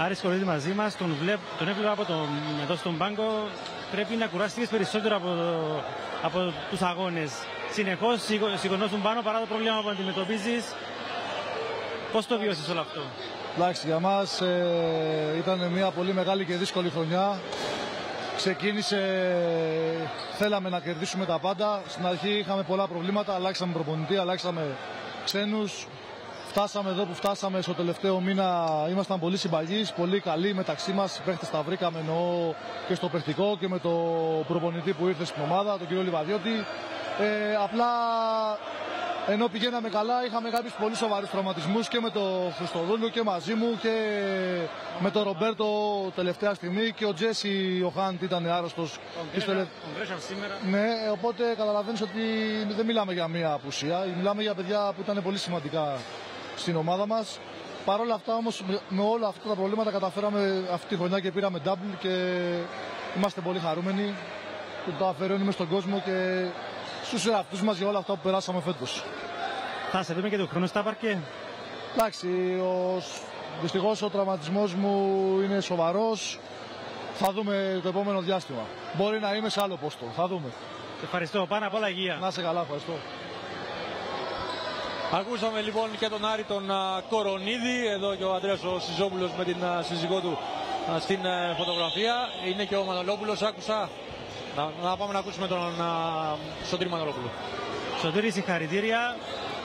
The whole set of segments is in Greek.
Άρης Κορίδη μαζί μας, τον, βλέπ, τον έβλεπα από τον, εδώ στον πάγκο, πρέπει να κουράστηκες περισσότερο από, από τους αγώνες. Συνεχώς σηκωνώσουν πάνω παρά το πρόβλημα που αντιμετωπίζεις. Πώς το βιώσεις όλο αυτό; Εντάξει, για μας ε, ήταν μια πολύ μεγάλη και δύσκολη χρονιά. Ξεκίνησε, θέλαμε να κερδίσουμε τα πάντα. Στην αρχή είχαμε πολλά προβλήματα, αλλάξαμε προπονητή, αλλάξαμε ξένους. Φτάσαμε εδώ που φτάσαμε στο τελευταίο μήνα, ήμασταν πολύ συμπαγείς, πολύ καλοί μεταξύ μας. Οι τα βρήκαμε εννοώ και στο παιχτικό και με το προπονητή που ήρθε στην ομάδα, τον κύριο Λιβαδιώτη. Ε, απλά ενώ πηγαίναμε καλά, είχαμε κάποιους πολύ σοβαρούς τραυματισμούς και με τον Χριστοδούλου και μαζί μου και με τον Ρομπέρτο τελευταία στιγμή και ο Τζέσι ο Χάντ ήταν άρρωστος. Τον σήμερα. Ναι, οπότε καταλαβαίνεις ότι δεν μιλάμε για μία απουσία. Μιλάμε για παιδιά που ήταν πολύ σημαντικά στην ομάδα μας. Παρ' όλα αυτά όμως με όλα αυτά τα προβλήματα καταφέραμε αυτή τη χρονιά και πήραμε double και είμαστε πολύ χαρούμενοι και το αφαιρώνουμε στον κόσμο και στους εαυτούς μας για όλα αυτά που περάσαμε φέτος. Θα σε δούμε και το χρόνο στα παρκέ. Εντάξει, ο... δυστυχώς ο τραυματισμός μου είναι σοβαρός. Θα δούμε το επόμενο διάστημα. Μπορεί να είμαι σε άλλο πόστο. Θα δούμε. Ευχαριστώ. Πάνω απ' όλα υγεία. Να σε καλά. Ευχαριστώ. Ακούσαμε λοιπόν και τον Άρη τον Κορονίδη, εδώ και ο Αντρέας ο Σιζόπουλος με την σύζυγό του στην ε, φωτογραφία. Είναι και ο Μανολόπουλος, άκουσα. Να, να πάμε να ακούσουμε τον Σωτήρη Μανολόπουλο. Σωτήρη, συγχαρητήρια.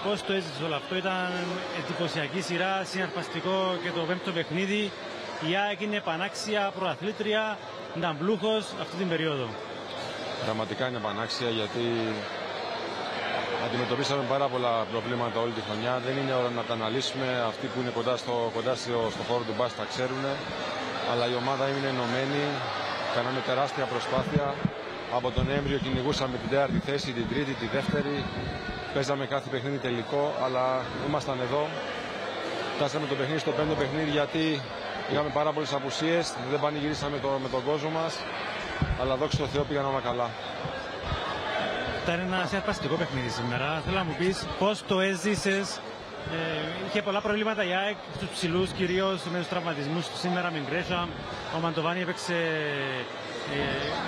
Πώς το έζησες όλο αυτό, ήταν εντυπωσιακή σειρά, συναρπαστικό και το πέμπτο παιχνίδι. Η ΑΕΚ είναι πανάξια προαθλήτρια, ήταν πλούχο αυτή την περίοδο. Πραγματικά είναι πανάξια γιατί αντιμετωπίσαμε πάρα πολλά προβλήματα όλη τη χρονιά. Δεν είναι ώρα να τα αναλύσουμε. Αυτοί που είναι κοντά στο, κοντά στο, στο χώρο του μπας τα ξέρουν. Αλλά η ομάδα είναι ενωμένη. Κάναμε τεράστια προσπάθεια. Από τον Νοέμβριο κυνηγούσαμε την τέταρτη θέση, την τρίτη, τη δεύτερη. Παίζαμε κάθε παιχνίδι τελικό, αλλά ήμασταν εδώ. Φτάσαμε το παιχνίδι στο πέμπτο παιχνίδι γιατί είχαμε πάρα πολλές απουσίες. Δεν πανηγυρίσαμε το, με τον κόσμο μας. Αλλά δόξα τω Θεώ πήγαν όλα καλά. Ήταν ένα συναρπαστικό παιχνίδι σήμερα. Θέλω να μου πεις πώς το έζησες. Ε, είχε πολλά προβλήματα η ΑΕΚ στους ψηλούς, κυρίως με τους τραυματισμούς. Σήμερα με Γκρέσσα. Ο Μαντοβάνη έπαιξε ε,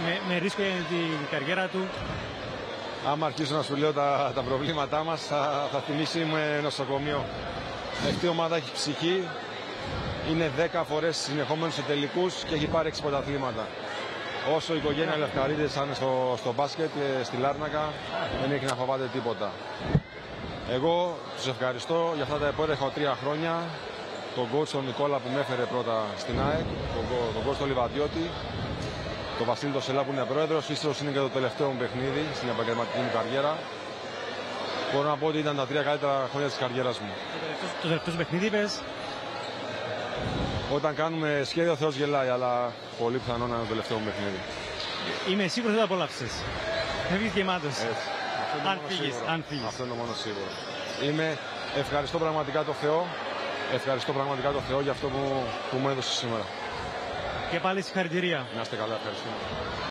με, με ρίσκο για την καριέρα του. Άμα αρχίσω να σου λέω τα, τα προβλήματά μας θα, θα θυμίσει με νοσοκομείο. Αυτή η ομάδα έχει ψυχή, είναι 10 φορές συνεχόμενους σε τελικούς και έχει πάρει 6 πρωταθλήματα. Όσο η οικογένεια Λευκαρίδης θα είναι στο, στο μπάσκετ και στη Λάρνακα δεν έχει να φοβάται τίποτα. Εγώ τους ευχαριστώ για αυτά τα επόμενα τρία χρόνια τον κότσο τον Νικόλα που με έφερε πρώτα στην ΑΕΚ, τον, τον κότσο τον Λιβαδιώτη το Βασίλη το Σελά που είναι πρόεδρος. ίσως είναι και το τελευταίο μου παιχνίδι στην επαγγελματική μου καριέρα. Μπορώ να πω ότι ήταν τα τρία καλύτερα χρόνια της καριέρας μου. Το τελευταίο παιχνίδι είπες; Όταν κάνουμε σχέδιο, ο Θεός γελάει, αλλά πολύ πιθανό να είναι το τελευταίο μου παιχνίδι. Είμαι σίγουρος ότι θα απολαύσεις. Θα βγει γεμάτο. Αν φύγεις. Αν φύγεις. Αυτό είναι το μόνο σίγουρο. Είμαι, ευχαριστώ πραγματικά το Θεό. Ευχαριστώ πραγματικά το Θεό για αυτό που, που μου έδωσε σήμερα. Και πάλι συγχαρητήρια. Να είστε καλά, ευχαριστούμε.